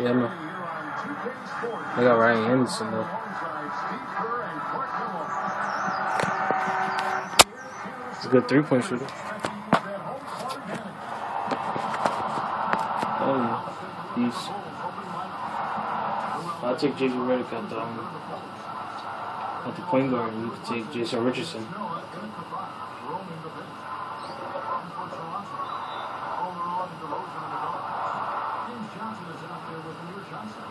Yeah, man. They got Ryan Anderson though. He's a good three point shooter. Oh. He's I'll take JJ Redick at the um, at the point guard and you can take Jason Richardson. Wow.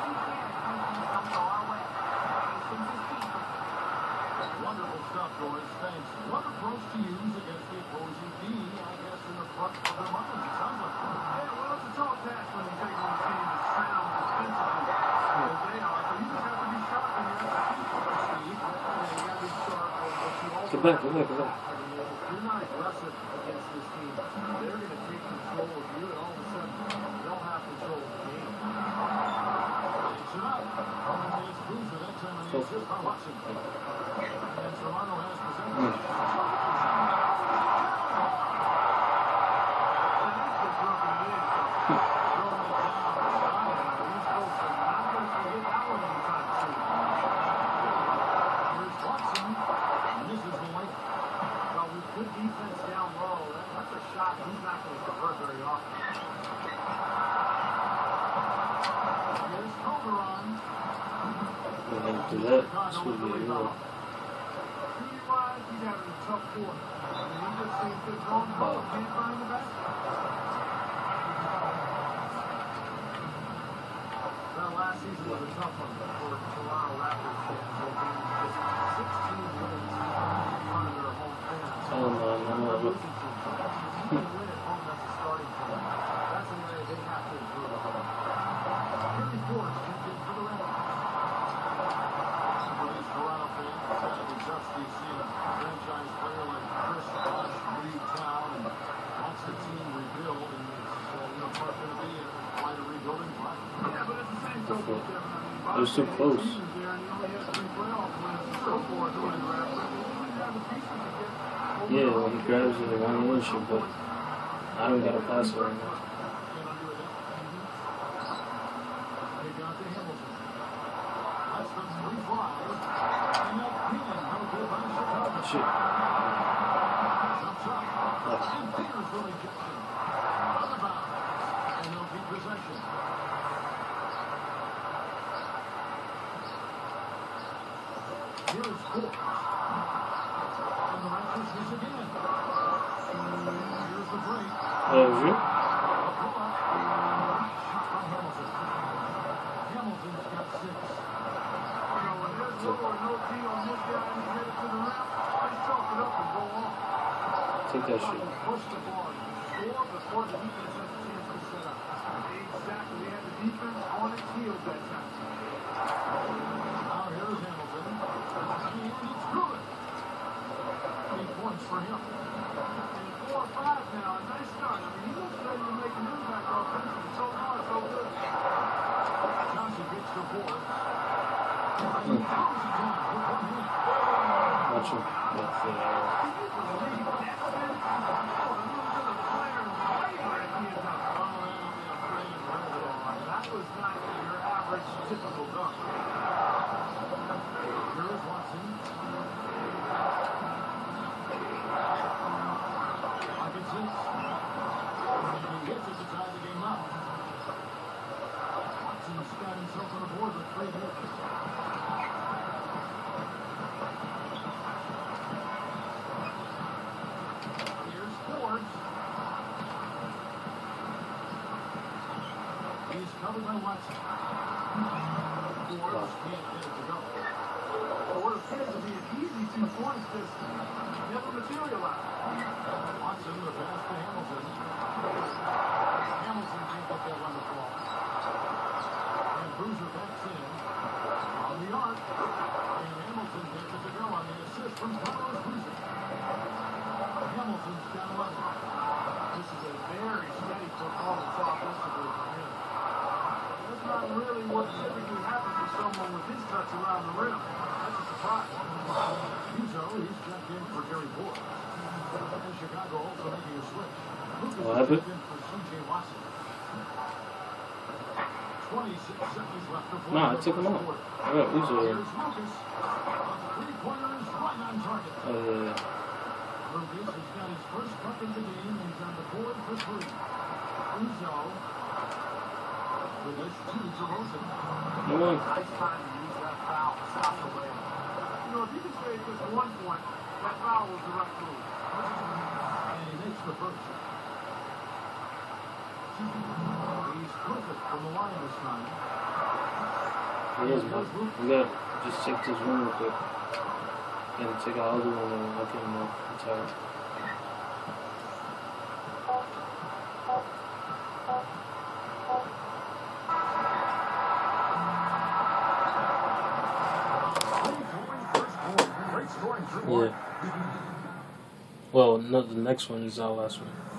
boys. Thanks. What approach to use against the opposing team, I guess, in the front of their minds, it sounds like. Yeah, well, it's a tall task when you take on a team as sound defensively as they are, so you just have to be sharp in your execution, Steve. Yeah, you got to be sharp, but but you also Get back, get back, get back. you're not aggressive against this team, they're going to take control of you, and all of a sudden, they'll have control of the game. Takes it up. Herman is Boozer. That time on the assist by Watson. And and do that. Be a hero. Speed-wise, he's having a tough quarter. I mean, he just seems to throw the ball, can't find the basket. Well, last season was a tough one for Toronto Raptors fans. They gained just 16 wins in front of their home fans. Oh no, no, no, no. Losing to them. You can win at home, that's a starting point. That's an area they have to improve upon. Henry Ford can get to the rim. For these Toronto fans, it's got to be tough to see a franchise player like Chris Bosh leave town and watch the team rebuild. And it's, uh, you know, part going to be a, quite a rebuilding process. Yeah, but it's the same token, Kevin. I mean, It was too close. seasons there, and he only had three playoff wins and so forth during the draft. But he didn't have the pieces to get over Yeah, when he grabs it, like one inch, but I don't got a pass right now. Shit. Here's Court. And the again. Here's the break. On this on. Take that shit. Push the the defense on its heels that time. Now here's Hamilton. And it's good. Eight points for him. And four or five now. A nice start. I mean, he looks ready to make an impact offensively. So far, so good. Johnson gets the board. And he comes again with one hand. That's. That was not your average typical dunk. Here's Watson. base, covered by Watson. Forbes can't get it to go. It would appear to be an easy two points this never materialized. Watson, the pass to Hamilton. Hamilton can't get that run across. And Boozer backs in on the arc. And Hamilton gets it to go on the assist from Carlos Boozer. Hamilton's down 11. This is a very steady performance. Not really what typically happens to someone with his touch around the rim. That's a surprise. Uzoh, he's checked in for Gary Forbes. And Chicago also making a switch. Lucas checked in for C.J. Watson. 26 seconds left. Nah, I took him out. I got Uzoh. Here's Lucas. Three-pointer is right on target. Yeah, yeah. Lucas has got his first of the game. He's on the board for three. Uzoh. Nice time to use that foul. You know, if you can say just one point, that foul was the right move. And he makes the first. He's perfect from the line this time. He is, man. We gotta just check this one real quick. And check out other one and I can uh, I'm tired. Three Yeah. Well, no, the next one is our last one.